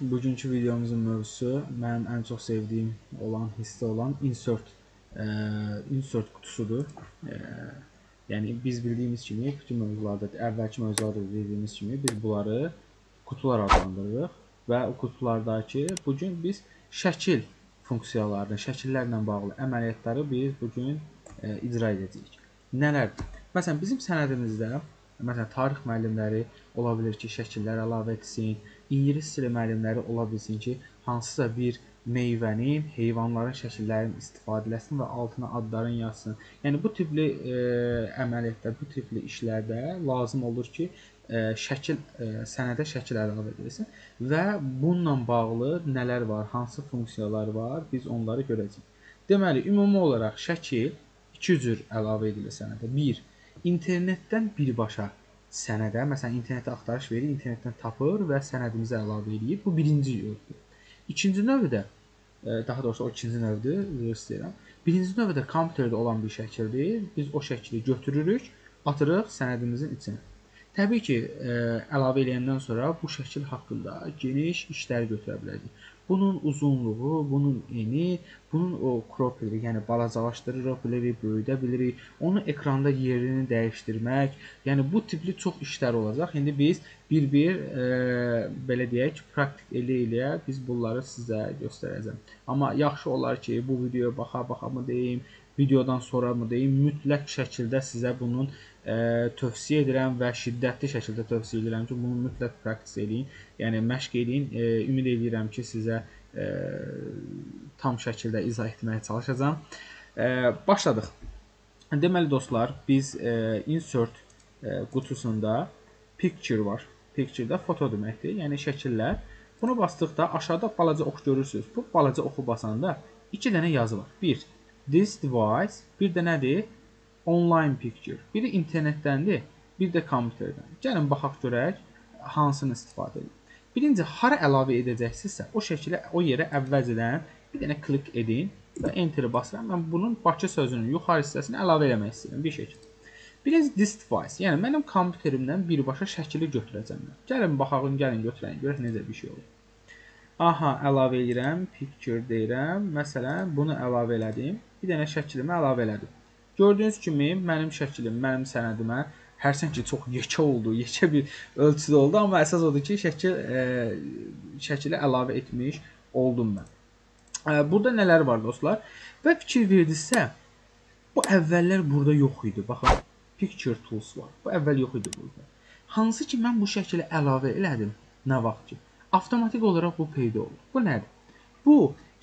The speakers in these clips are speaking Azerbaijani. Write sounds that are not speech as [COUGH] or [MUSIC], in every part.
Bugünkü videomuzun mövzusu mənim ən çox sevdiyim olan, hissdə olan insert ə, insert qutusudur. Ə, yəni biz bildiyimiz kimi bütün mövzularda, əvvəlki mövzularda dediyimiz kimi biz bunları qutular adlandırırıq və o qutulardakı bu gün biz şəkil funksiyalarını, şəkillərlə bağlı əməliyyatları biz bu gün ə, icra edəcəyik. Nələrdir? Məsələn, bizim sənədimizdə Məsələn, tarix müəllimləri ola bilər ki, şəkillər əlavə etsin. İngilis dili müəllimləri ola bilsin ki, hansısa bir meyvənin, heyvanların şəkillərini istifadə etsin və altına adlarını yazsın. Yəni bu tipli e, əməliyyatlar, bu tipli işlərdə lazım olur ki, e, şəkil e, sənədə şəkil əlavə edilsin və bununla bağlı nələr var, hansı funksiyalar var, biz onları görəcəyik. Deməli, ümumi olaraq şəkil iki cür əlavə edilir sənədə. 1 internetdən birbaşa sənədə, məsələn, internetdə axtarış verir, internetdən tapır və sənədimizə əlavə edir. Bu birinci növdür. İkinci növü də e, daha doğrusu o ikinci növdür, üzr istəyirəm. Birinci növü də kompüterdə olan bir şəkildir. Biz o şəkli götürürük, atırıq sənədimizin içinə. Təbii ki, ə, e, əlavə edəndən sonra bu şəkil haqqında geniş işlər götürə bilərik. Bunun uzunluğu, bunun eni, bunun o crop edirik, yəni balacalaşdırır bilirik, böyüdə bilirik. Onun ekranda yerini dəyişdirmək, yəni bu tipli çox işlər olacaq. İndi biz bir-bir e, belə deyək, praktik eləyə-eləyə biz bunları sizə göstərəcəm. Amma yaxşı olar ki, bu videoya baxa-baxa mı deyim, videodan sonra mı deyim, mütləq şəkildə sizə bunun tövsiyə edirəm və şiddətli şəkildə tövsiyə edirəm ki, bunu mütləq praktis eləyin. Yəni məşq eləyin. Ümid edirəm ki, sizə tam şəkildə izah etməyə çalışacağam. Başladıq. Deməli dostlar, biz insert qutusunda picture var. Picture-də foto deməkdir, yəni şəkillər. Bunu basdıqda aşağıda balaca ox görürsüz. Bu balaca oxu basanda 2 dənə yazı var. 1. This device, bir də nədir? Online picture. Biri internetdəndir, bir də kompüterdən. Gəlin baxaq görək hansını istifadə edin. Birinci hara əlavə edəcəksinizsə, o şəklə, o yerə əvvəlcədən bir dənə klik edin və enter basıram. Mən bunun Bakı sözünün yuxarı hissəsini əlavə eləmək istəyirəm bir şəkil. Birinci this device, yəni mənim kompüterimdən birbaşa şəkili götürəcəm. Gəlin baxaq, gəlin götürək, görək necə bir şey olur. Aha, əlavə edirəm, picture deyirəm. Məsələn, bunu əlavə elədim. Bir dənə şəklimi əlavə elədim. Gördüyünüz kimi mənim şəklim, mənim sənədimə hərçənd ki çox yekə oldu, [LAUGHS] yekə bir ölçüdə oldu, amma əsas odur ki, şəkil e, şəkili əlavə etmiş oldum mən. E, burada nələr var dostlar? Və fikir verdinizsə, bu əvvəllər burada yox idi. Baxın, Picture Tools var. Bu əvvəl yox idi burada. Hansı ki mən bu şəkili əlavə elədim, nə vaxt ki, avtomatik olaraq bu peyda olur. Bu nədir? Bu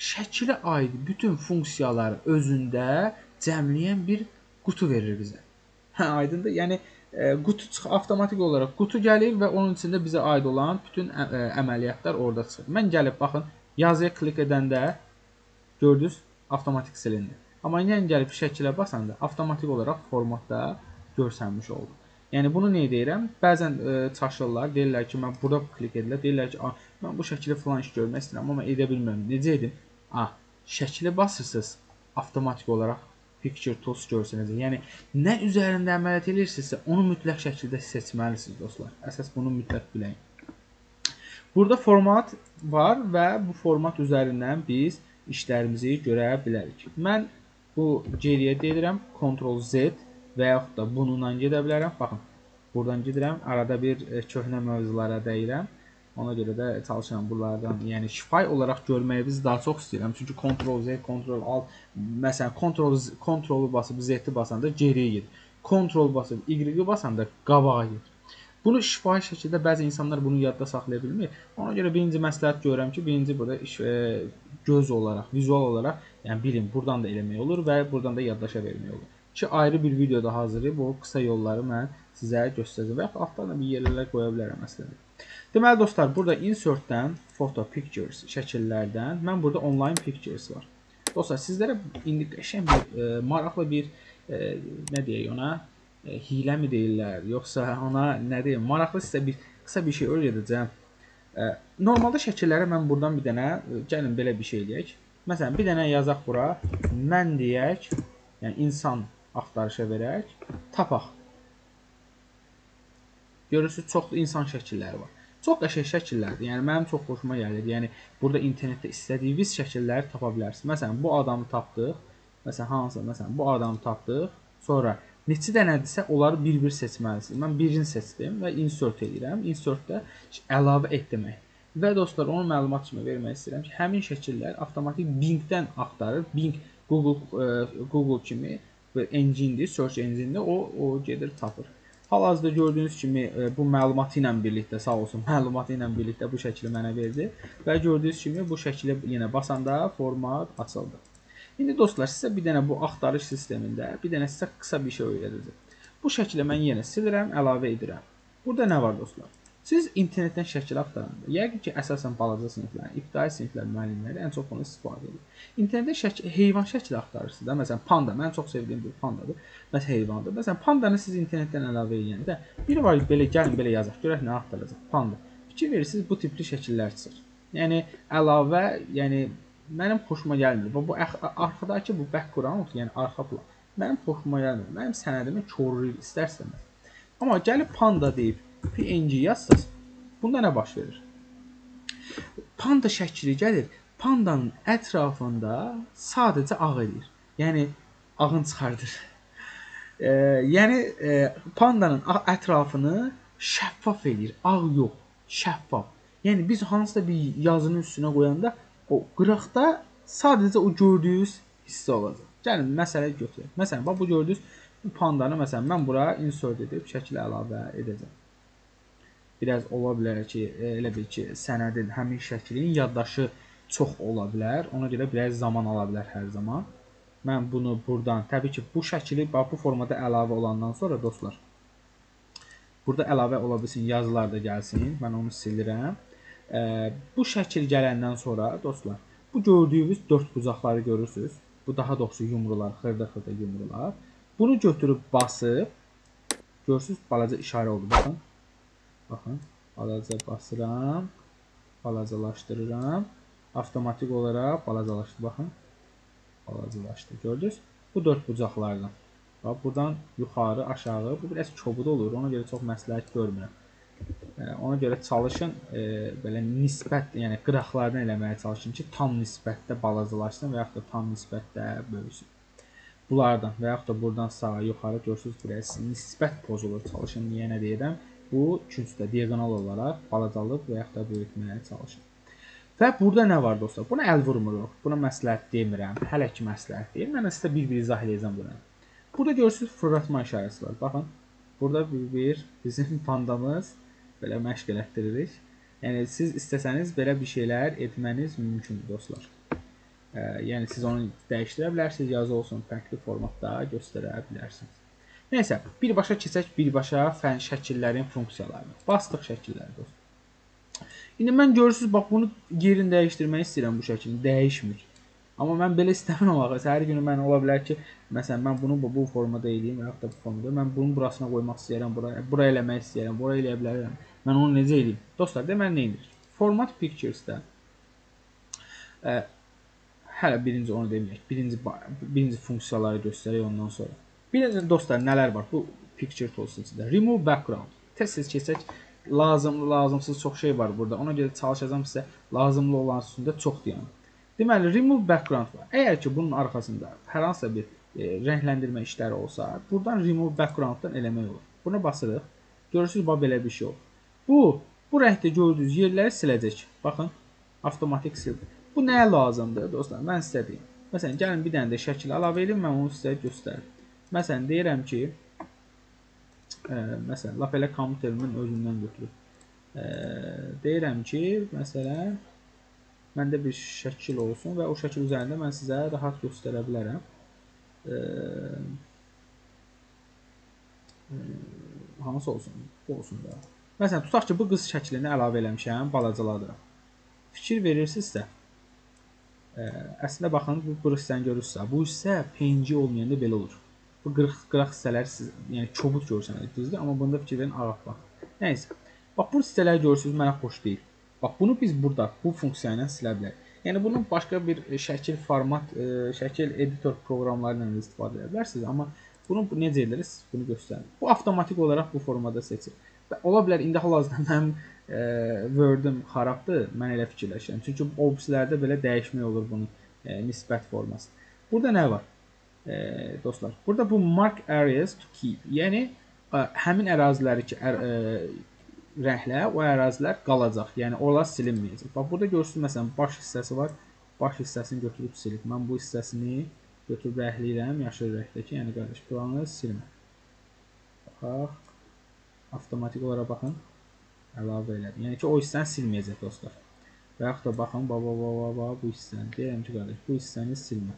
şəkilə aid bütün funksiyaları özündə cəmləyən bir qutu verir bizə. Hə, [LAUGHS] aydındır? Yəni e, qutu çıx avtomatik olaraq qutu gəlir və onun içində bizə aid olan bütün ə, ə, əməliyyatlar orada çıxır. Mən gəlib baxın, yazıya klik edəndə gördünüz, avtomatik silindi. Amma yəni gəlib şəkilə basanda avtomatik olaraq formatda görsənmiş oldu. Yəni bunu nə deyirəm? Bəzən ə, çaşırlar, deyirlər ki, mən burada klik edirlər, deyirlər ki, mən bu şəkili falan iş görmək istəyirəm, amma edə bilmirəm. Necə edim? A, şəkili basırsınız, avtomatik olaraq Picture Tools görsənəcək. Yəni nə üzərində əməliyyat edirsinizsə, onu mütləq şəkildə seçməlisiniz dostlar. Əsas bunu mütləq bilin. Burada format var və bu format üzərindən biz işlərimizi görə bilərik. Mən bu geriyə deyirəm, Ctrl Z və yaxud da bununla gedə bilərəm. Baxın, buradan gedirəm, arada bir e, köhnə mövzulara dəyirəm. Ona görə də çalışıram bunlardan, yəni şifahi olaraq görməyi biz daha çox istəyirəm. Çünki Ctrl Z, Ctrl Alt, məsələn, Ctrl Ctrl-u basıb Z-i basanda geriyə gedir. Ctrl basıb Y-i basanda qabağa gedir. Bunu şifahi şəkildə bəzi insanlar bunu yadda saxlaya bilmir. Ona görə birinci məsləhət görürəm ki, birinci burada iş, e, göz olaraq, vizual olaraq, yəni bilin, buradan da eləmək olur və buradan da yaddaşa vermək olur. Ki ayrı bir videoda hazırlayıb o qısa yolları mən sizə göstərəcəm və yaxud altdan da bir yerlərə qoya bilərəm əslində. Deməli dostlar, burada insert-dən photo pictures şəkillərdən mən burada online pictures var. Dostlar, sizlərə indi qəşəng bir e, maraqlı bir e, nə deyək ona, e, hilə mi deyirlər, yoxsa ona nə deyim, maraqlı sizə bir qısa bir şey öyrədəcəm. E, normalda şəkillərə mən buradan bir dənə e, gəlin belə bir şey eləyək. Məsələn, bir dənə yazaq bura. Mən deyək, yəni insan axtarışa verək, tapaq. Görürsüz çox insan şəkilləri var. Çox qəşəng şəkillərdir. Yəni mənim çox xoşuma gəlir. Yəni burada internetdə istədiyiniz şəkilləri tapa bilərsiniz. Məsələn, bu adamı tapdıq. Məsələn, hansı, məsələn, bu adamı tapdıq. Sonra neçə dənədirsə onları bir-bir seçməlisiniz. Mən birini seçdim və insert edirəm. Insertdə əlavə et demək. Və dostlar, onu məlumat kimi vermək istəyirəm ki, həmin şəkillər avtomatik Bing-dən axtarır. Bing Google e, Google kimi bir enginedir, search enginedir. O o gedir tapır. Hal-hazırda gördüyünüz kimi e, bu məlumatı ilə birlikdə sağ olsun, [LAUGHS] məlumatı ilə birlikdə bu şəkli mənə verdi və gördüyünüz kimi bu şəkli yenə basanda format açıldı. İndi dostlar, sizə bir dənə bu axtarış sistemində bir dənə sizə qısa bir şey öyrədəcəm. Bu şəkli mən yenə silirəm, əlavə edirəm. Burada nə var dostlar? Siz internetdən şəkil axtaranda, yəqin ki, əsasən balaca siniflərin, ibtidai siniflər müəllimləri ən çox bunu istifadə edir. İnternetdə şəkil, heyvan şəkli axtarırsınız da, məsələn, panda, mənim çox sevdiyim bir pandadır. Məsələn, heyvandır. Məsələn, pandanı siz internetdən əlavə edəndə, biri var belə gəlin belə yazaq, görək nə axtaracaq. Panda. Fikir verirsiniz, bu tipli şəkillər çıxır. Yəni əlavə, yəni mənim xoşuma gəlmir. Bu, bu arxadakı bu background, yəni arxa plan mənim xoşuma gəlmir. Mənim sənədimi korlayır istərsəniz. Amma gəlib panda deyib PNG yazsaz, bunda nə baş verir? Panda şəkli gəlir, pandanın ətrafında sadəcə ağ eləyir. Yəni ağın çıxardır. [LAUGHS] E, yəni e, pandanın ətrafını şəffaf eləyir. Ağ yox, şəffaf. Yəni biz hansısa bir yazının üstünə qoyanda o qıraqda sadəcə o gördüyünüz hissə olacaq. Gəlin məsələ götürək. Məsələn, bax bu gördüyünüz pandanı məsələn mən bura insert edib şəkil əlavə edəcəm biraz ola bilər ki, elə bil ki, sənədin həmin şəklin yaddaşı çox ola bilər. Ona görə biraz zaman ala bilər hər zaman. Mən bunu burdan, təbii ki, bu şəkli bax bu formada əlavə olandan sonra dostlar. Burada əlavə ola bilsin, yazılar da gəlsin. Mən onu silirəm. E, bu şəkil gələndən sonra dostlar, bu gördüyünüz dörd bucaqları görürsüz. Bu daha doğrusu yumrular, xırda-xırda yumrular. Bunu götürüb basıb görürsüz, balaca işarə oldu. Baxın. Baxın, balaca basıram, balacalaşdırıram. Avtomatik olaraq balacalaşdı. Baxın, balacalaşdı. Gördünüz? Bu dörd bucaqlardan. Bax, buradan yuxarı, aşağı. Bu biraz kobud olur. Ona görə çox məsləhət görmürəm. Ona görə çalışın e, belə nisbət, yəni qıraqlardan eləməyə çalışın ki, tam nisbətdə balacalaşsın və yaxud da tam nisbətdə böyüsün. Bunlardan və yaxud da buradan sağa, yuxarı görürsüz, biraz nisbət pozulur. Çalışın, niyə nə deyirəm? Bu küncdə diaqonal olaraq balacalıq və yaxud da böyütməyə çalışın. Və burada nə var dostlar? Buna əl vurmuruq. Buna məsləhət demirəm. Hələ ki məsləhət deyil. Mən sizə bir-bir izah edəcəm bunu. Burada görürsüz fırlatma işarəsi var. Baxın. Burada bir-bir bizim [LAUGHS] pandamız belə məşq elətdiririk. Yəni siz istəsəniz belə bir şeylər etməniz mümkündür dostlar. Yəni siz onu dəyişdirə bilərsiniz, yazı olsun, fərqli formatda göstərə bilərsiniz. Nəysə, birbaşa keçək birbaşa fən şəkillərin funksiyalarına. Bastıq şəkilləri dostlar. İndi mən görürsüz, bax bunu yerini dəyişdirmək istəyirəm bu şəklini, dəyişmir. Amma mən belə istəmirəm [LAUGHS] axı. Hər günü mən ola bilər ki, məsələn mən bunu bu, bu formada eləyim və ya da bu formada. Mən bunun burasına qoymaq istəyirəm, bura, bura eləmək istəyirəm, bura eləyə bilərəm. Mən onu necə eləyim? Dostlar, deməli nə edir? Format pictures-də ə, hələ birinci onu deməyək. Birinci birinci funksiyaları göstərək ondan sonra. Bir də dostlar nələr var bu picture toolsun içində? Remove background. Tez-tez keçək. Lazımlı, lazımsız çox şey var burada. Ona görə çalışacağam sizə lazımlı olan üstündə çox deyəm. Deməli, remove background var. Əgər ki, bunun arxasında hər hansısa bir e, rəngləndirmə işləri olsa, buradan remove background-dan eləmək olur. Buna basırıq. Görürsüz, bax belə bir şey olur. Bu, bu rəngdə gördüyünüz yerləri siləcək. Baxın, avtomatik sildi. Bu nəyə lazımdır, dostlar? Mən sizə deyim. Məsələn, gəlin bir dənə də şəkil əlavə edin, mən onu sizə göstərim. Məsələn, deyirəm ki, ə, məsələn, lap elə kompüterimin özündən götürüb. Ə, deyirəm ki, məsələn, məndə bir şəkil olsun və o şəkil üzərində mən sizə rahat göstərə bilərəm. Ə, hansı olsun? Bu olsun da. Məsələn, tutaq ki, bu qız şəklini əlavə eləmişəm, balacaladıram. Fikir verirsinizsə, ə, əslində baxın, bu, bu hissəni görürsünüzsə, bu hissə PNG olmayanda belə olur. Bu qırıq qıraq hissələri siz yəni kobud görsəniz düzdür, amma bunda fikir verin ağappaq. Nəysə. Bax bu hissələri görürsüz mənə xoş deyil. Bax bunu biz burada bu funksiya ilə silə bilərik. Yəni bunun başqa bir şəkil format, ə, e, şəkil editor proqramları ilə istifadə edə bilərsiniz, amma Bunu necə ederiz? Bunu göstərin. Bu avtomatik olaraq bu formada seçir. Və ola bilər indi hal-hazırda mənim e, Word-üm xarabdır. Mən elə fikirləşirəm. Çünki Office-lərdə belə dəyişmək olur bunun e, nisbət forması. Burada nə var? E, dostlar, burada bu mark areas to keep. Yəni e, həmin əraziləri ki, ər, e, rənglə o ərazilər qalacaq. Yəni oralar silinməyəcək. Bax burada görürsüz məsələn baş hissəsi var. Baş hissəsini götürüb silib. Mən bu hissəsini götürüb rəngləyirəm, yaşıl rəngdəki, yəni qardaş planı silmə. Bax, avtomatik olaraq baxın, əlavə elədim. Yəni ki, o hissəni silməyəcək dostlar. Və yaxud da baxın, baba, baba, baba, bu hissəni, deyirəm ki, qardaş, bu hissəni silmə.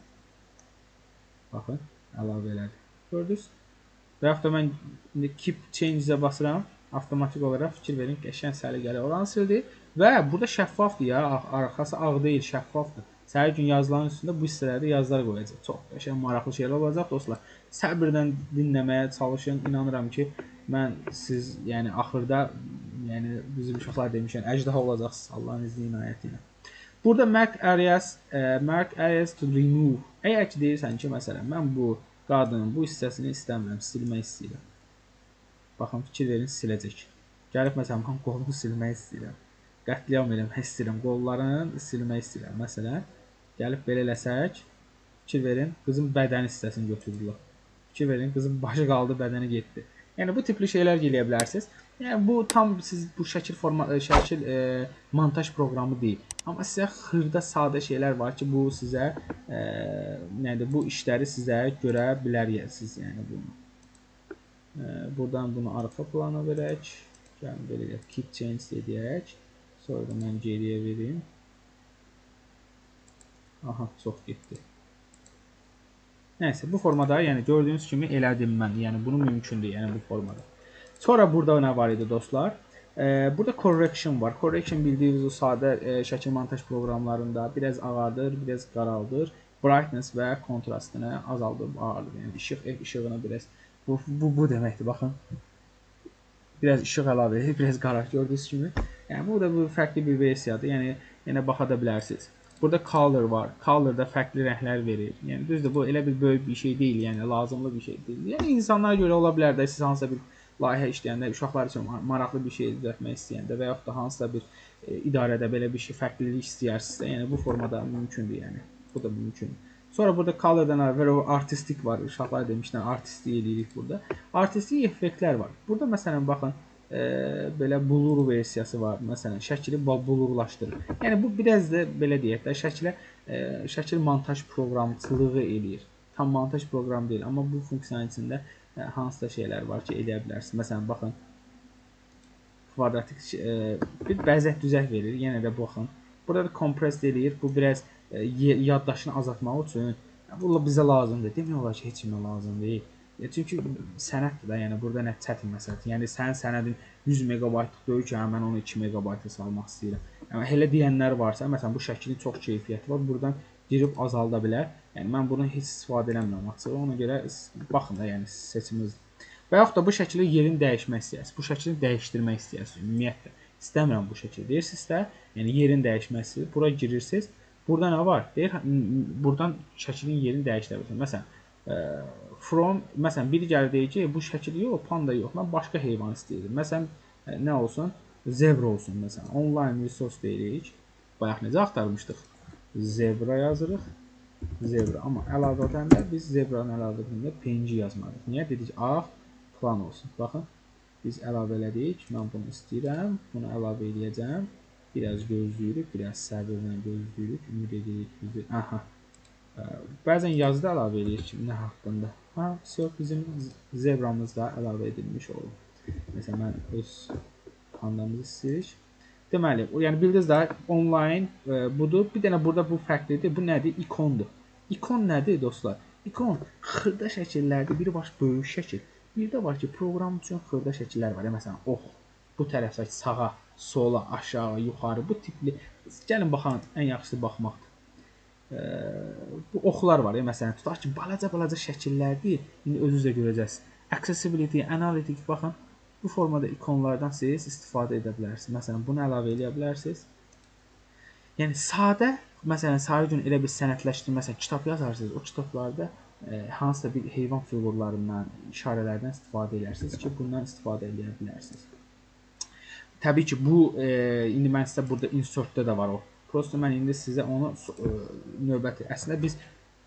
Baxın, əlavə elədim. Gördünüz? Və yaxud da mən indi keep change-ə basıram, avtomatik olaraq fikir verin, qəşəng səliqəli oranı sildi və burada şəffafdır ya, arxası ağ deyil, şəffafdır. Səhər gün yazıların üstündə bu hissələrdə yazılar qoyacaq. Çox qəşəng, maraqlı şeylər olacaq dostlar. Səbirlə dinləməyə çalışın. İnanıram ki, mən siz, yəni axırda, yəni bizim uşaqlar demişən, əcdaha olacaqsınız Allahın izni inayəti ilə. Burada mark areas, e, mark areas to remove. Əgər ki deyirsən ki, məsələn, mən bu qadının bu hissəsini istəmirəm, silmək istəyirəm. Baxın, fikir verin, siləcək. Gəlib məsələn, mən qolunu silmək istəyirəm qətliam eləmək istəyirəm. Qollarını silmək istəyirəm. Məsələn, gəlib belə eləsək, fikir verin, qızın bədən hissəsini götürdülər. Fikir verin, qızın başı qaldı, bədəni getdi. Yəni bu tipli şeylər eləyə bilərsiniz. Yəni bu tam siz bu şəkil forma e, şəkil e, montaj proqramı deyil. Amma sizə xırda sadə şeylər var ki, bu sizə e, nədir? Bu işləri sizə görə bilərsiniz, yəni bunu. E, buradan bunu arxa plana verək. Gəlin belə eləyək, keep change deyək. Sonra mən geriyə verim. Aha, çox getdi. Nəysə, bu formada, yəni gördüyünüz kimi elədim mən. Yəni bunu mümkündür, yəni bu formada. Sonra burada nə var idi dostlar? Burada correction var. Correction bildiyiniz o sadə e, şəkil montaj proqramlarında biraz ağardır, biraz qaraldır. Brightness və kontrastını azaldır, ağardır. Yəni işıq işığını biraz bu bu bu deməkdir. Baxın. Biraz işıq əlavə edir, [LAUGHS] biraz qaraq gördüyünüz kimi. Yəni bu da bu fərqli bir versiyadır. Yəni yenə baxa da bilərsiniz. Burada color var. Color da fərqli rənglər verir. Yəni düzdür, bu elə bir böyük bir şey deyil, yəni lazımlı bir şey deyil. Yəni insanlara görə ola bilər də siz hansısa bir layihə işləyəndə, uşaqlar üçün maraqlı bir şey düzəltmək istəyəndə və yaxud da hansısa bir e, idarədə belə bir şey fərqlilik istəyərsinizsə, yəni bu formada mümkündür, yəni. Bu da mümkündür. Sonra burada colordan əvvəl o artistik var. Uşaqlar demişlər artistlik eləyirik burada. Artistik effektlər var. Burada məsələn baxın, e, belə blur versiyası var. Məsələn, şəkili blurlaşdırır. Yəni bu biraz da belə deyək də şəkilə e, şəkil montaj proqramçılığı eləyir. Tam montaj proqram deyil, amma bu funksiyanın içində hansısa şeylər var ki, eləyə bilərsiniz. Məsələn, baxın kvadratik e, bir bəzək düzək verir. Yenə də baxın. Burada da kompress eləyir. Bu biraz e, yaddaşını azaltmaq üçün bu bizə lazımdır. Demək olar ki, heç kimə lazım deyil. Çünki sənəddir də, yəni burada nə çətin məsələdir. Yəni sənin sənədin 100 meqabaytlıq deyil ki, hə mən onu 2 meqabayta salmaq istəyirəm. Yəni elə deyənlər varsa, məsələn bu şəklin çox keyfiyyəti var, buradan girib azalda bilər. Yəni mən bunu heç istifadə eləmirəm açığı. Ona görə baxın da, yəni seçiminiz. Və yaxud da bu şəkli yerini dəyişmək istəyirsiniz. Bu şəkli dəyişdirmək istəyirsiniz ümumiyyətlə. İstəmirəm bu şəkli deyirsinizsə, yəni yerin dəyişməsi, bura girirsiniz. Burada nə var? Deyir, buradan şəklin yerini dəyişdirə bilərsiniz. Məsələn, from məsələn biri gəlir deyir ki, bu şəkil yox, panda yox, mən başqa heyvan istəyirəm. Məsələn, e, nə olsun? Zebra olsun məsələn. Online resource deyirik. Bayaq necə axtarmışdıq? Zebra yazırıq zebra. Amma əlavə edəndə biz zebranın əlavə edəndə PNG yazmadıq. Niyə? Dedik ax plan olsun. Baxın, biz əlavə elədik. Mən bunu istəyirəm. Bunu əlavə eləyəcəm. Biraz gözləyirik, biraz səbirlə gözləyirik. Ümid edirik bizi. Aha. Bəzən yazıda əlavə eləyirik ki, nə haqqında. Ha, so, bizim zebramız da əlavə edilmiş olur. Məsələn, mən öz pandamızı istəyirik. Deməli, yəni bildiniz də onlayn e, budur. Bir dənə burada bu fərqlidir. Bu nədir? İkondur. İkon nədir dostlar? İkon xırda şəkillərdir. Biri var böyük şəkil. Bir də var ki, proqram üçün xırda şəkillər var. Məsələn, ox bu tərəfə sağa, sola, aşağı, yuxarı bu tipli. Gəlin baxın, ən yaxşısı baxmaqdır bu oxlar var ya, məsələn, tutaq ki, balaca-balaca şəkillərdir. İndi özünüz də görəcəksiniz. Accessibility, analytic baxın, bu formada ikonlardan siz istifadə edə bilərsiniz. Məsələn, bunu əlavə edə bilərsiniz. Yəni sadə, məsələn, səhər gün elə bir sənədləşdirmə, məsələn, kitab yazarsınız, o kitablarda e, hansısa bir heyvan fiqurlarından, işarələrdən istifadə edərsiniz ki, bundan istifadə edə bilərsiniz. Təbii ki, bu e, indi mən sizə burada insert-də də var o. Prosta mən indi sizə onu e, növbəti əslində biz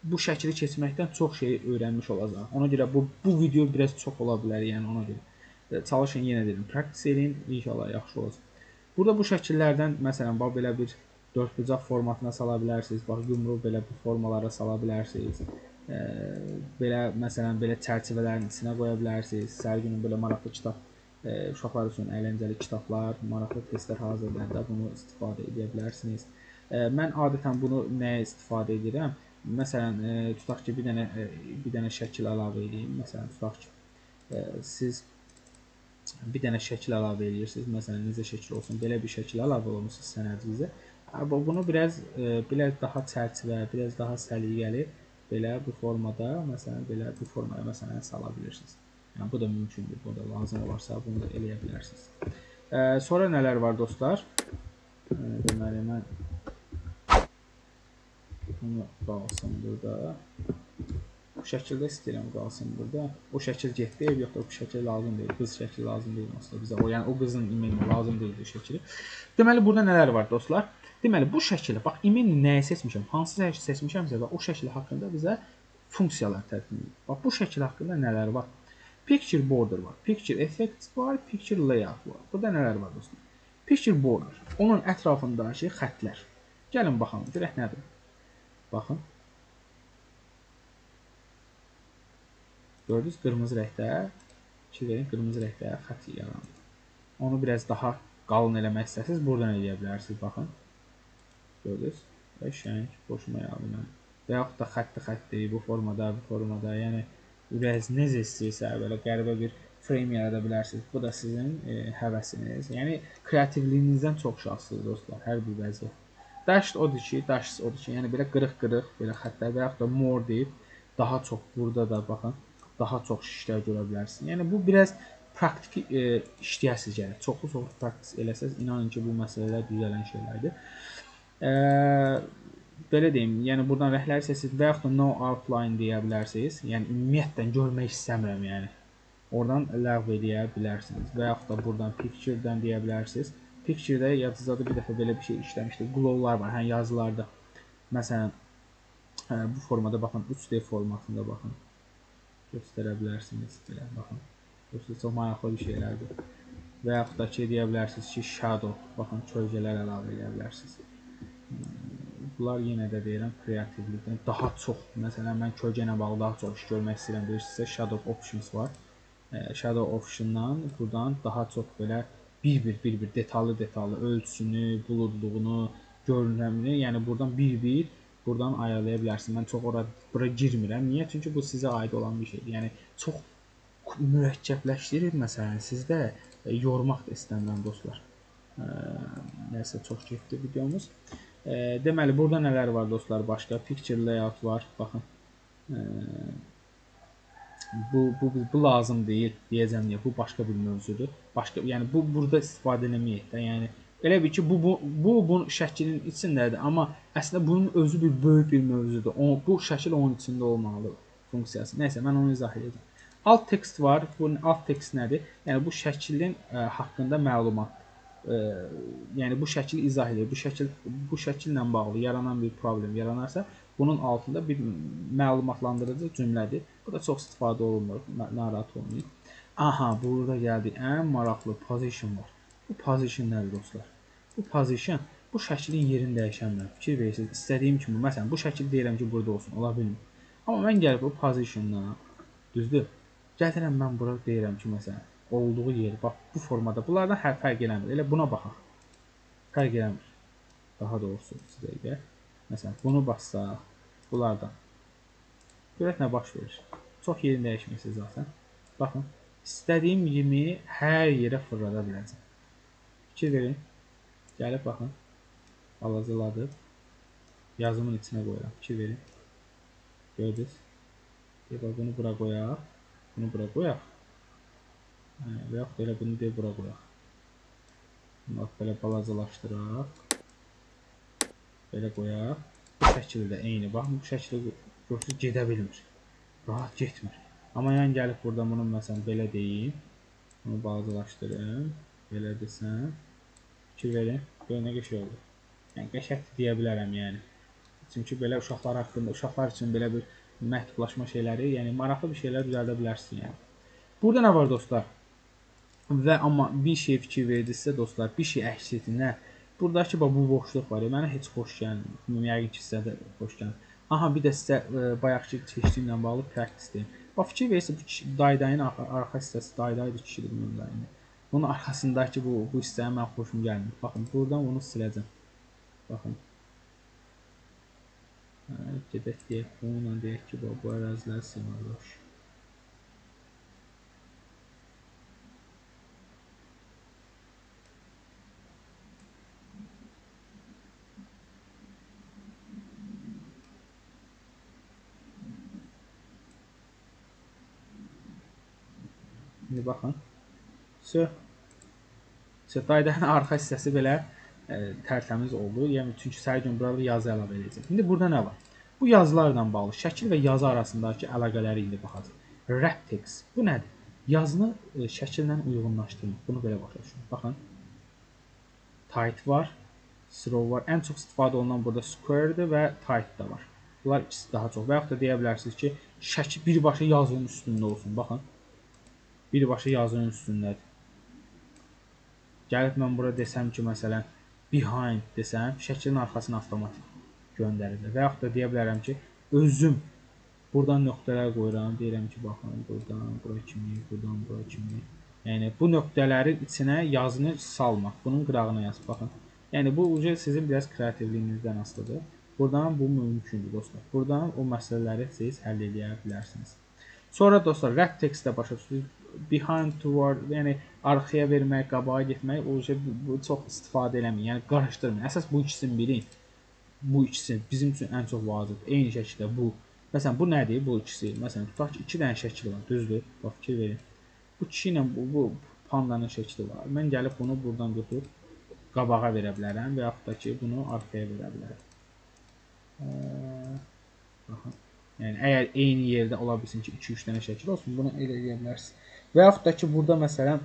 bu şəkili keçməkdən çox şey öyrənmiş olacağıq. Ona görə bu bu video biraz çox ola bilər, yəni ona görə. Çalışın yenə deyirəm, praktis eləyin, inşallah yaxşı olacaq. Burada bu şəkillərdən məsələn bax belə bir dördbucaq formatına sala bilərsiniz. Bax yumru belə bu formalara sala bilərsiniz. E, belə məsələn belə çərçivələrin içinə qoya bilərsiniz. Sərginin belə maraqlı kitab e, uşaqlar üçün əyləncəli kitablar, maraqlı testlər hazırlayanda bunu istifadə edə bilərsiniz. E, mən adətən bunu nəyə istifadə edirəm? Məsələn, e, tutaq ki, bir dənə e, bir dənə şəkil əlavə edeyim. Məsələn, tutaq ki, e, siz bir dənə şəkil əlavə edirsiniz. Məsələn, necə şəkil olsun? Belə bir şəkil əlavə olmusunuz sənədinizə. Bunu biraz e, biraz daha çərçivə, biraz daha səliqəli belə bu formada, məsələn, belə bu formaya məsələn sala bilirsiniz. Yəni bu da mümkündür. Bu da lazım olarsa bunu da eləyə bilərsiniz. E, sonra nələr var dostlar? E, deməli mən bunu qalsın burada. Şəkildə istəyirəm qalsın burada. O şəkil getdi, ev yoxdur, bu şəkil lazım deyil. Qız şəkli lazım deyil aslında bizə. O yəni o qızın imeni lazım deyil bu şəkili. Deməli burada nələr var dostlar? Deməli bu şəkili bax imeni nəyi seçmişəm? Hansı şəkli seçmişəmsə və o şəkil haqqında bizə funksiyalar təqdim edir. Bax bu şəkil haqqında nələr var? Picture border var, picture effect var, picture layout var. Burada nələr var dostlar? Picture border. Onun ətrafındakı xəttlər. Gəlin baxalım, görək nədir? Baxın. Gördünüz qırmızı rəngdə, fikir verin, qırmızı rəngdə xətt yaranır. Onu biraz daha qalın eləmək istəsəniz, buradan eləyə bilərsiniz, baxın. Gördünüz? Qəşəng, xoşuma gəldi mənim. Və yaxud da xəttli xəttli, bu formada, bu formada, yəni ürəz necə istəyirsə, belə qəribə bir frame yarada bilərsiniz. Bu da sizin e, həvəsiniz. Yəni kreativliyinizdən çox şahsınız dostlar, hər bir vəziyyət. Dash odur ki, dash odur ki, yəni belə qırıq-qırıq belə xəttlər və yaxud da more deyib daha çox burada da baxın, daha çox şişlər görə bilərsiniz. Yəni bu biraz praktik e, işləyəsiz gəlir. Çoxlu-çoxlu praktik eləsəz, inanın ki, bu məsələlər düzələn şeylərdir. E, belə deyim, yəni burdan rəhləri seçib və yaxud da no outline deyə bilərsiniz. Yəni ümumiyyətlə görmək istəmirəm, yəni. Oradan ləğv edə bilərsiniz və yaxud da burdan picture-dən deyə bilərsiniz. Picture-də yadınızda bir dəfə belə bir şey işləmişdik. Glowlar var, hə yazılarda. Məsələn, hə, bu formada baxın, 3D formatında baxın. Göstərə bilərsiniz belə baxın. Dostlar çox maraqlı bir şeylərdir. Və yaxud da ki, deyə bilərsiniz ki, shadow, baxın, kölgələr əlavə edə bilərsiniz. Bunlar yenə də deyirəm, kreativlikdən daha çox, məsələn, mən kölgə ilə bağlı daha çox iş görmək istəyirəm. Bilirsinizsə, shadow options var. Shadow optiondan buradan daha çox belə bir-bir bir-bir detallı detallı ölçüsünü, buludluğunu, görünümünü, yəni buradan bir-bir buradan ayarlaya bilərsən. Mən çox ora bura girmirəm. Niyə? Çünki bu sizə aid olan bir şeydir. Yəni çox mürəkkəbləşdirir məsələn sizdə e, yormaq da istəmirəm dostlar. E, nəsə çox getdi videomuz. E, deməli burada nələr var dostlar? Başqa picture layout var. Baxın. E, bu, bu, bu lazım deyil deyəcəm niyə. Bu başqa bir mövzudur. Başqa, yəni bu burada istifadə eləməyək də. Yəni elə bir ki, bu bu bu bu şəklin içindədir, amma əslində bunun özü bir böyük bir mövzudur. O bu şəkil onun içində olmalıdır funksiyası. Nəysə, mən onu izah edəcəm. Alt tekst var. Bunun alt tekst nədir? Yəni bu şəklin ə, e, haqqında məlumat. Ə, e, yəni bu şəkli izah edir. Bu şəkil bu şəkillə bağlı yaranan bir problem yaranarsa, bunun altında bir məlumatlandırıcı cümlədir. Bu da çox istifadə olunmur. Narahat olmayın. Aha, burada gəldi. Ən maraqlı position var. Bu position nədir dostlar? Bu position bu şəklin yerini dəyişənlər. Fikir verirsiniz. İstədiyim kimi, məsələn, bu şəkil deyirəm ki, burada olsun, ola bilmir. Amma mən gəlib bu positiondan, düzdür? Gətirəm mən bura deyirəm ki, məsələn, olduğu yer, bax bu formada. Bunlardan hər fərq eləmir. Elə buna baxaq. Fərq eləmir. Daha doğrusu sizə Məsələn, bunu bassaq, bunlardan. Görək nə baş verir. Çox yerin dəyişməsi zaten. Baxın, istədiyim kimi hər yerə fırlada biləcəm. Fikir verin. Gəlib baxın. Balacaladıb. Yazımın içinə qoyuram. Fikir verin. Gördünüz. Deyək, bunu bura qoyaq. Bunu bura qoyaq. Və yaxud elə bunu deyə bura qoyaq. Bunu belə balacalaşdıraq. Belə qoyaq. Bu şəkildə eyni. Baxın, bu şəkildə görsünüz gedə bilmir. rahat getmir. Amma yəni gəlib burada bunu məsələn belə deyim. Bunu balacalaşdırım. Belə desəm. Fikir verin. Görə nə qəşəng oldu. Yəni qəşəng deyə bilərəm yəni. Çünki belə uşaqlar haqqında, uşaqlar üçün belə bir məhdudlaşma şeyləri, yəni maraqlı bir şeylər düzəldə bilərsən yəni. Burada nə var dostlar? Və amma bir şey fikir verdinizsə dostlar, bir şey əks etdin, nə? Buradakı bax bu boşluq var ya, mənə heç xoş gəlmir. Yəqin ki, sizə də xoş gəlir. Aha, bir də sizə e, bayaqki keçdiyimlə bağlı practice deyim. Bax fikir verirsiniz, bu daydayın arxa, arxa hissəsi daydaydı kişidir bunun dayını. Bunun arxasındakı bu bu hissəyə mən xoşum gəlmir. Baxın, buradan bunu siləcəm. Baxın. Gedək deyək, bununla deyək ki, bu ərazilər silməli. İndi baxın. Sö. Daydanın [LAUGHS] arxa hissəsi belə ə, e, tərtəmiz oldu. Yəni çünki səhər gün burada yazı əlavə edəcəm. İndi burada nə var? Bu yazılarla bağlı şəkil və yazı arasındakı əlaqələri indi baxacağıq. Wrap text. Bu nədir? Yazını ə, e, şəkillə uyğunlaşdırmaq. Bunu belə başa düşün. Baxın. Tight var, slow var. Ən çox istifadə olunan burada square-dir və tight da var. Bunlar ikisi daha çox. Və yaxud da deyə bilərsiniz ki, şəkil birbaşa yazının üstündə olsun. Baxın birbaşa yazının üstündədir. Gəlib mən bura desəm ki, məsələn, behind desəm, şəklin arxasına avtomatik göndərilir. Və yaxud da deyə bilərəm ki, özüm buradan nöqtələr qoyuram, deyirəm ki, baxın, buradan bura kimi, buradan bura kimi. Yəni bu nöqtələrin içinə yazını salmaq. Bunun qırağına yaz, baxın. Yəni bu uca sizin biraz kreativliyinizdən asılıdır. Buradan bu mümkündür dostlar. Buradan o məsələləri siz həll edə bilərsiniz. Sonra dostlar, wrap text-də başa düşürsünüz behind toward, yəni arxaya vermək, qabağa getmək, o şey bu, bu çox istifadə eləməyin. Yəni qarışdırmayın. Əsas bu ikisini bilin. Bu ikisi bizim üçün ən çox vacibdir. Eyni şəkildə bu. Məsələn, bu nədir? Bu ikisi. Məsələn, tutaq ki, 2 dənə şəkil var, düzdür? Bax fikir verin. Bu kişi ilə bu, bu pandanın şəkli var. Mən gəlib bunu buradan götürüb qabağa verə bilərəm və yaxud da ki, bunu arxaya verə bilərəm. Baxın. Yəni əgər eyni yerdə ola bilsin ki, 2-3 dənə şəkil olsun, bunu elə edə bilərsiniz. Və yaxud da ki, burada məsələn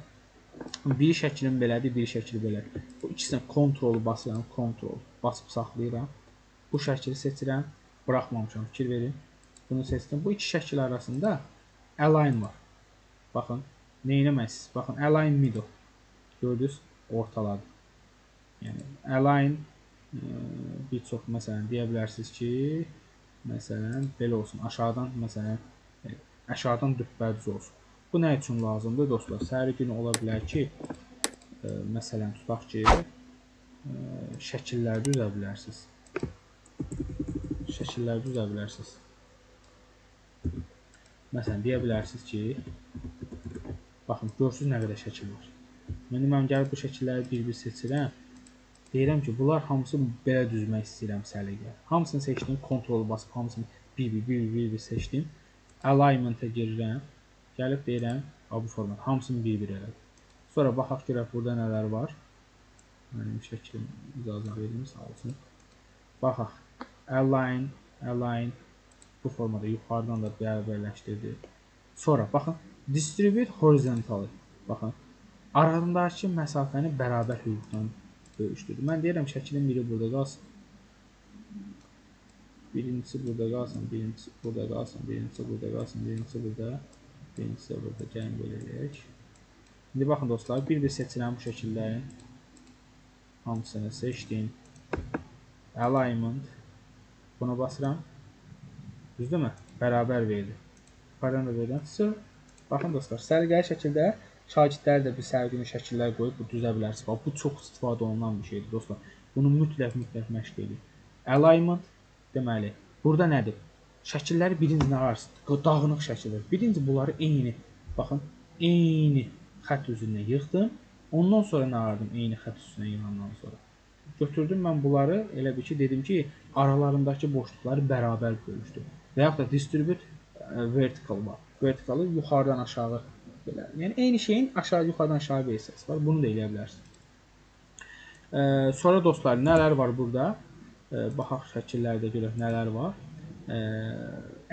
bir şəklin belədir, bir şəkil belədir. Bu ikisini kontrolu basıram, kontrol basıb saxlayıram. Bu şəkili seçirəm, buraxmamışam, fikir verin. Bunu seçdim. Bu iki şəkil arasında align var. Baxın, nə etməlisiniz? Baxın, align middle. Gördünüz, ortaladı. Yəni align e, bir çox məsələn deyə bilərsiniz ki, məsələn belə olsun. Aşağıdan məsələn e, aşağıdan düppədüz olsun. Bu nə üçün lazımdır dostlar? Səhəri günü ola bilər ki, e, məsələn tutaq ki, e, şəkillər düzə bilərsiniz. Şəkillər düzə bilərsiniz. Məsələn, deyə bilərsiniz ki, baxın, görürsünüz nə qədər şəkil var. Yəni, mən gəlib bu şəkilləri bir-bir seçirəm. Deyirəm ki, bunlar hamısı belə düzmək istəyirəm səliqə. Hamısını seçdim, kontrol basıb hamısını bir-bir, bir-bir seçdim. Alignment-ə girirəm. Gəlib deyirəm, bu format hamısını bir-bir elədim. Sonra baxaq görək burada nələr var. Mənim şəklim icazə verir, sağ olsun. Baxaq. Align, align bu formada yuxarıdan da bərabərləşdirdi. Sonra baxın, distribute horizontally. Baxın. Aralarındakı məsafəni bərabər hüquqdan bölüşdürdü. Mən deyirəm şəklin biri burada qalsın. Birincisi burada qalsın, birincisi burada qalsın, birincisi burada qalsın, birincisi burada. Birincisi burada gəlin belə eləyək. İndi baxın dostlar, bir-bir seçilən bu şəkillərin hamısını seçdim. Alignment. Buna basıram. Düzdürmü? Bərabər verdi. Yuxarıdan da verirəm. Baxın dostlar, sərgəli şəkildə şagirdlər də bir sərgünü şəkillər qoyub bu düzə bilərsiniz. Bax, bu çox istifadə olunan bir şeydir dostlar. Bunu mütləq mütləq məşq edin. Alignment deməli, burada nədir? şəkilləri birinci arasında dağınıq şəkildir. Birinci bunları eyni, baxın, eyni xətt üzərində yığdım. Ondan sonra nə aradım? Eyni xətt üstünə yığandan sonra. Götürdüm mən bunları, elə bir ki, dedim ki, aralarındakı boşluqları bərabər bölüşdüm. Və yaxud da distribute e, vertical var. Verticalı yuxarıdan aşağı belə. Yəni eyni şeyin aşağı yuxarıdan aşağı versiyası var. Bunu da eləyə bilərsiniz. E, sonra dostlar, nələr var burada? E, baxaq şəkillərdə görək nələr var. Ə,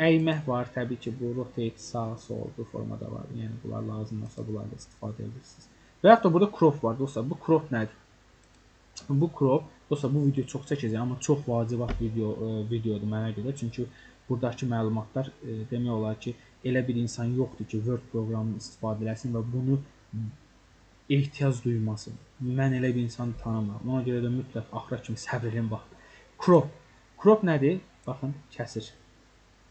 əymək var, təbii ki, bu rotate sağ, sol bu formada var. Yəni bunlar lazım olsa bunlardan istifadə edirsiniz. Və hətta burada crop var dostlar. Bu crop nədir? Bu crop, dostlar bu video çox çəkəcək, amma çox vacib video ə, videodur mənə görə. Çünki buradakı məlumatlar ə, demək olar ki, elə bir insan yoxdur ki, Word proqramını istifadə eləsin və bunu ehtiyac duymasın. Mən elə bir insan tanımıram. Ona görə də mütləq axıra kimi səbr edin bax. Crop. Crop nədir? Baxın, kəsir.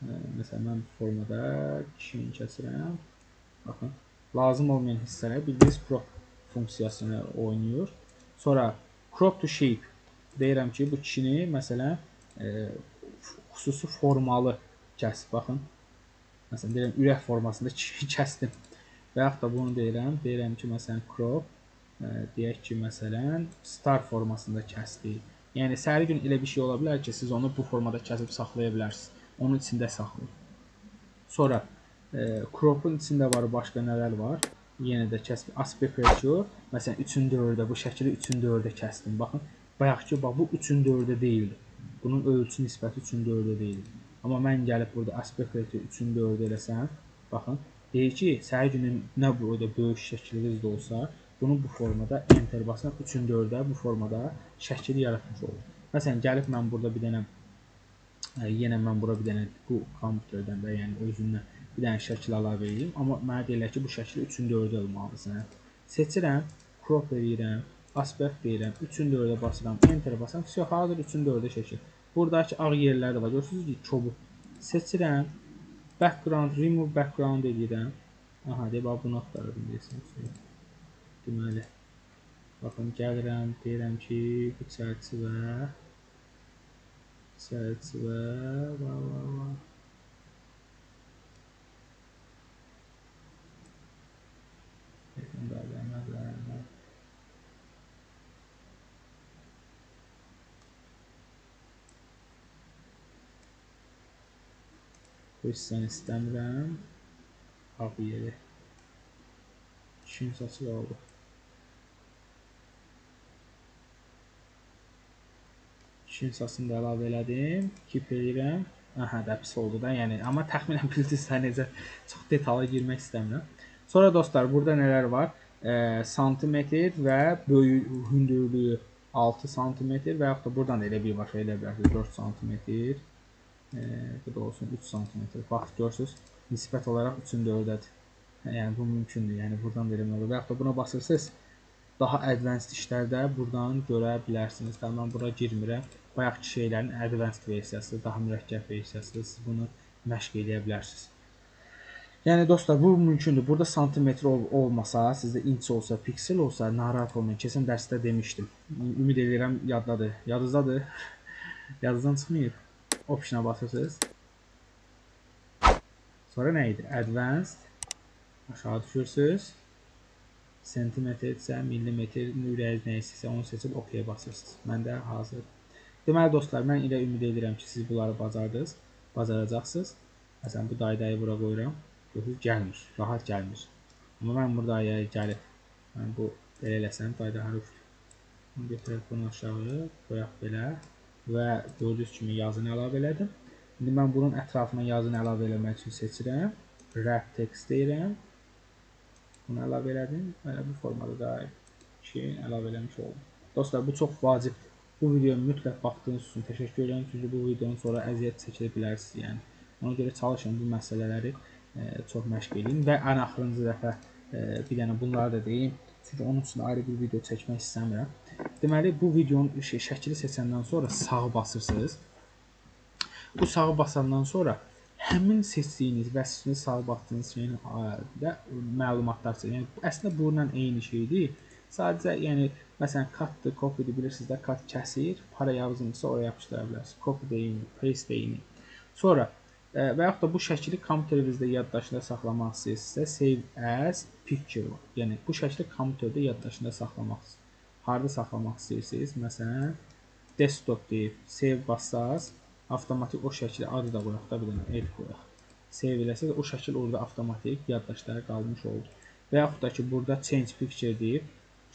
Məsələn, mən formada kişini kəsirəm. Baxın, lazım olmayan hissələr bildiyiniz crop funksiyasını oynayır. Sonra crop to shape deyirəm ki, bu kişini məsələn e, xüsusi formalı kəs. Baxın. Məsələn, deyirəm ürək formasında [LAUGHS] kəsdim. Və yaxud da bunu deyirəm, deyirəm ki, məsələn crop e, deyək ki, məsələn star formasında kəsdik. Yəni səhəri gün elə bir şey ola bilər ki, siz onu bu formada kəsib saxlaya bilərsiniz. Onun içində saxlayın. Sonra e, crop'un içində var başqa nələr var? Yenə də kəsb aspect ratio. Məsələn 3-ün 4-də bu şəkili 3-ün 4-də kəsdim. Baxın, bayaqki bax bu 3-ün 4-də deyildi. Bunun ölçü nisbəti 3-ün 4-də deyildi. Amma mən gəlib burada aspekt ratio 3-ünü 4 eləsəm, baxın, deyir ki, səhər günü nə burada böyük şəkiliniz də olsa, bunu bu formada enter basan 3-ün 4-ə bu formada şəkil yaratmış olur. Məsələn, gəlib mən burada bir dənə e, yenə mən bura bir dənə bu kompüterdən də, yəni özündən bir dənə şəkil əlavə edeyim, amma mənə deyirlər ki, bu şəkil 3-ün 4-ə olmalısan. Seçirəm, crop eləyirəm, aspekt deyirəm, 3-ün 4-ə basıram, enter basam, siyah hazır 3-ün 4-ə şəkil. Buradakı ağ yerlər də var. Görürsüz ki, çobuk. Seçirəm, background, remove background edirəm. Aha, deyə bax bunu axtarırdım deyəsən. Deməli, baxın, gəlirəm, deyirəm ki, bu çərçivə, çərçivə, va, va, va. Hissəni istəmirəm. Ağ yeri. İşin saçı qaldı. Şin sasını da əlavə elədim. Keep edirəm. Aha, da pis oldu da. Yəni amma təxminən [LAUGHS] bildinizsə necə çox detala girmək istəmirəm. Sonra dostlar, burada nələr var? E, santimetr və böyük hündürlüyü 6 sm və yaxud da buradan da elə bir var, elə bilərsiniz 4 sm. E, bu da olsun 3 sm. Bax görürsüz, nisbət olaraq 3-ün 4-dədir. Yəni bu mümkündür. Yəni buradan da elə olur. Və yaxud da buna basırsınız, daha advanced işlərdə buradan görə bilərsiniz. Da mən bura girmirəm bayaqki şeylərin advanced versiyası, daha mürəkkəb versiyasıdır. Siz bunu məşq edə bilərsiniz. Yəni dostlar, bu mümkündür. Burada santimetr ol olmasa, sizdə inç olsa, piksel olsa, narahat olmayın. Keçən dərsdə demişdim. Ümid edirəm yaddadır. Yadınızdadır. [LAUGHS] Yadınızdan çıxmayıb. Optiona basırsınız. Sonra nə idi? Advanced. Aşağı düşürsüz. Sentimetrsə, millimetr, ürəyiz nə isə onu seçib OK-yə basırsınız. Məndə hazır. Deməli dostlar, mən elə ümid edirəm ki, siz bunları bacardınız, bacaracaqsınız. Məsələn, bu daydayı bura qoyuram. Görürsüz, gəlmir, rahat gəlmir. Amma mən burada ayaya gəlib, mən bu belə eləsəm, dayda hərfdir. Bunu götürək bunu aşağı, qoyaq belə və gördüyünüz kimi yazını əlavə elədim. İndi mən bunun ətrafına yazını əlavə eləmək üçün seçirəm. Wrap text deyirəm. Bunu əlavə elədim. Belə bu formada da şeyin əlavə eləmiş oldum. Dostlar, bu çox vacibdir. Bu videoya mütləq baxdığınız üçün təşəkkür edirəm. Çünki bu videonun sonra əziyyət çəkilə bilərsiniz. Yəni ona görə çalışın bu məsələləri e, çox məşq edin və ən axırıncı dəfə e, bir dənə bunları da deyim. Çünki onun üçün ayrı bir video çəkmək istəmirəm. Deməli bu videonun şey, şəkili seçəndən sonra sağı basırsınız. Bu sağı basandan sonra həmin seçdiyiniz və sizin sağı basdığınız şeyin də məlumatlar çıxır. Yəni əslində bununla eyni şeydir. Sadəcə yəni Məsələn, cut-dır, copy-dir, bilirsiniz də, cut kəsir, para yazılmışsa oraya yapışdıra bilərsiniz. Copy deyini, paste deyini. Sonra ə, və yaxud da bu şəkli kompüterinizdə yaddaşında saxlamaq istəyirsinizsə, save as picture var. Yəni bu şəkli kompüterdə yaddaşında saxlamaq harda saxlamaq istəyirsiniz? Məsələn, desktop deyib save bassaz, avtomatik o şəkli adı da qoyaq da bir dənə edit qoyaq. Save eləsəz o şəkil orada avtomatik yaddaşlara qalmış oldu. Və yaxud da ki, burada change picture deyib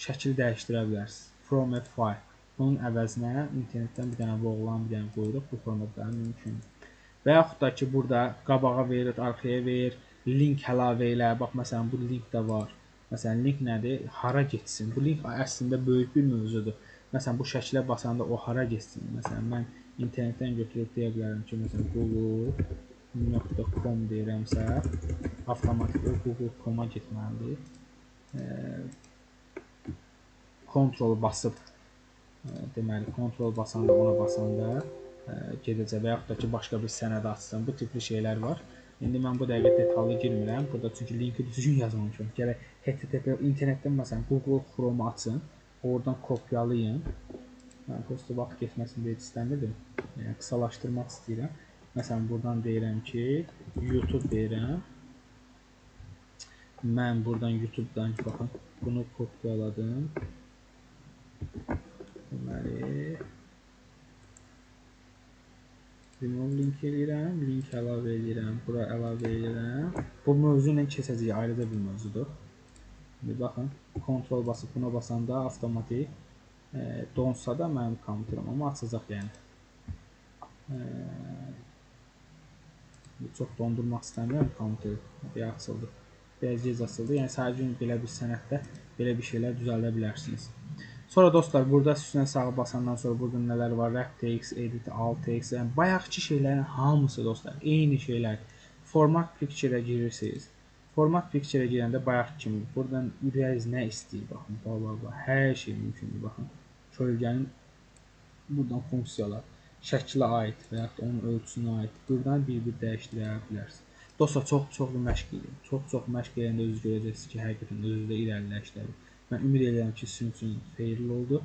şəkil dəyişdirə bilərsiniz. From a file. Bunun əvəzinə internetdən bir dənə boğulan bir dənə qoyuruq. Bu formada mümkündür. Və yaxud da ki, burada qabağa verir, arxaya verir, link əlavə elə. Bax, məsələn, bu link də var. Məsələn, link nədir? Hara getsin? Bu link əslində böyük bir mövzudur. Məsələn, bu şəklə basanda o hara getsin? Məsələn, mən internetdən götürüb deyə bilərəm ki, məsələn, google.com deyirəmsə, avtomatik o google.com-a getməlidir. Kontrol basıb deməli, kontrol basanda, ona basanda ə, gedəcək və yaxud da ki, başqa bir sənəd açsın. Bu tipli şeylər var. İndi mən bu dəqiqə detallı girmirəm. Burada çünki linki düzgün yazmamışam. Gərək HTTP internetdən məsələn Google Chrome açın. Oradan kopyalayın. Mən prosta vaxt getməsin deyə istəmirdim. Yəni qısalaşdırmaq istəyirəm. Məsələn, buradan deyirəm ki, YouTube deyirəm. Mən buradan YouTube-dan baxın, bunu kopyaladım. Deməli, remove link eləyirəm, link əlavə eləyirəm, bura əlavə eləyirəm. Bu mövzu ilə keçəcək, ayrıca bir mövzudur. İndi baxın, kontrol basıb buna basanda avtomatik e, donsa da mənim kompüterim, amma açacaq yəni. E, çox dondurmaq istəmirəm kompüteri, deyə açıldı. Dərəcə açıldı. Yəni sadəcə belə bir sənəddə belə bir şeylər düzəldə bilərsiniz. Sonra dostlar, burada üstünə sağa basandan sonra burada nələr var? RapTX, Edit, Alt-X, yəni bayaqki şeylərin hamısı dostlar, eyni şeylər. Format Picture-ə girirsiniz. Format Picture-ə girəndə bayaq kimi buradan ürəyiz nə istəyir baxın, bla bla bla, hər şey mümkündür baxın. Kölgənin buradan funksiyalar, şəklə aid və yaxud onun ölçüsünə aid buradan bir-bir dəyişdirə bilərsiniz. Dostlar, çox-çox məşq edin. Çox-çox məşq edəndə özünüz görəcəksiniz ki, həqiqətən özünüzdə irəliləyişlər. Mən ümid edirəm ki, sizin üçün xeyirli oldu.